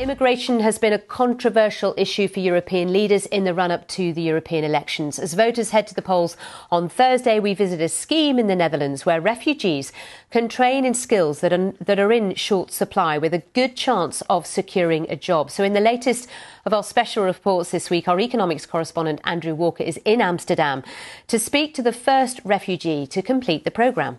Immigration has been a controversial issue for European leaders in the run up to the European elections. As voters head to the polls on Thursday, we visit a scheme in the Netherlands where refugees can train in skills that are, that are in short supply with a good chance of securing a job. So, in the latest of our special reports this week, our economics correspondent Andrew Walker is in Amsterdam to speak to the first refugee to complete the programme.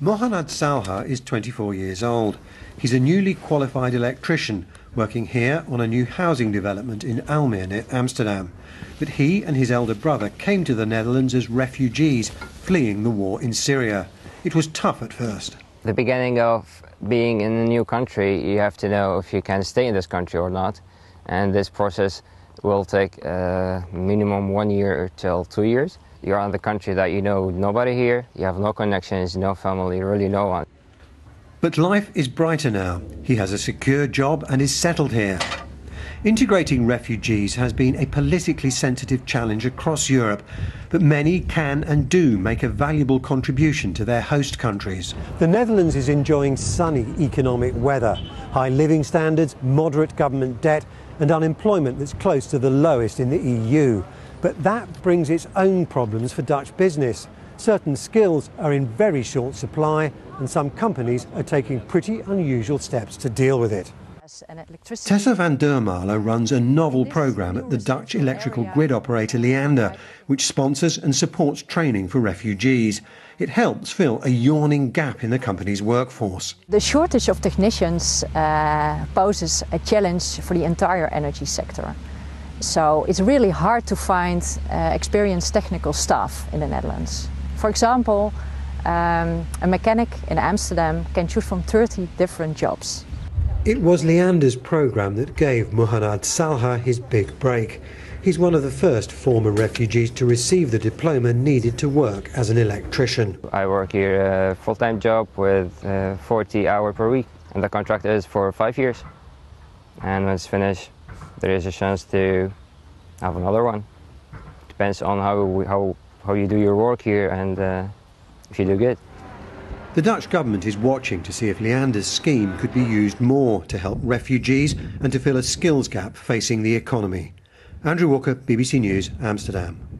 Mohanad Salha is 24 years old. He's a newly qualified electrician working here on a new housing development in Almere near Amsterdam. But he and his elder brother came to the Netherlands as refugees fleeing the war in Syria. It was tough at first. The beginning of being in a new country, you have to know if you can stay in this country or not. And this process will take uh, minimum one year till two years. You're in the country that you know nobody here, you have no connections, no family, really no one. But life is brighter now. He has a secure job and is settled here. Integrating refugees has been a politically sensitive challenge across Europe, but many can and do make a valuable contribution to their host countries. The Netherlands is enjoying sunny economic weather, high living standards, moderate government debt, and unemployment that's close to the lowest in the EU. But that brings its own problems for Dutch business. Certain skills are in very short supply, and some companies are taking pretty unusual steps to deal with it. Tessa van Dermalen runs a novel programme at the Dutch electrical grid operator Liander, which sponsors and supports training for refugees. It helps fill a yawning gap in the company's workforce. The shortage of technicians uh, poses a challenge for the entire energy sector. So it's really hard to find uh, experienced technical staff in the Netherlands. For example, um, a mechanic in Amsterdam can choose from 30 different jobs. It was Liander's program that gave Muhannad Salha his big break. He's one of the first former refugees to receive the diploma needed to work as an electrician. I work here a full-time job with uh, 40 hours per week and the contract is for five years. And when it's finished, there is a chance to have another one. Depends on how how how you do your work here and uh, if you do good. The Dutch government is watching to see if Liander's scheme could be used more to help refugees and to fill a skills gap facing the economy. Andrew Walker, BBC News, Amsterdam.